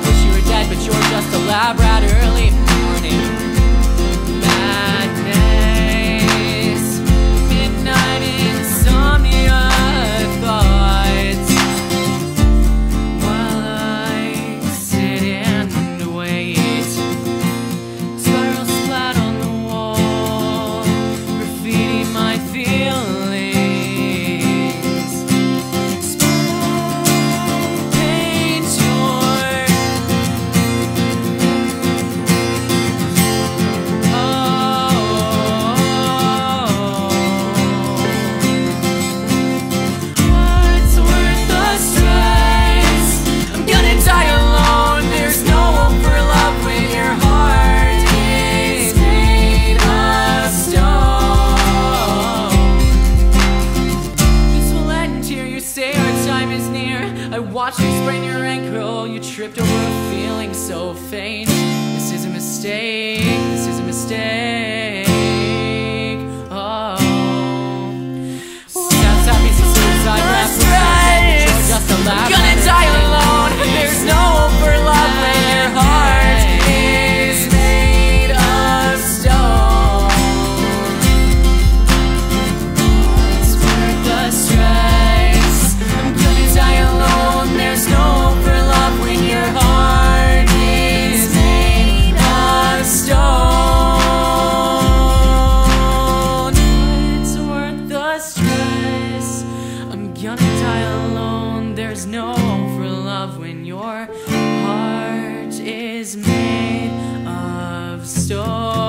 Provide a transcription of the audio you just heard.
wish you were dead, but you're just a lab rat early morning. I watched you sprain your ankle. You tripped over a feeling so faint. This is a mistake. You're not alone. There's no hope for love when your heart is made of stone.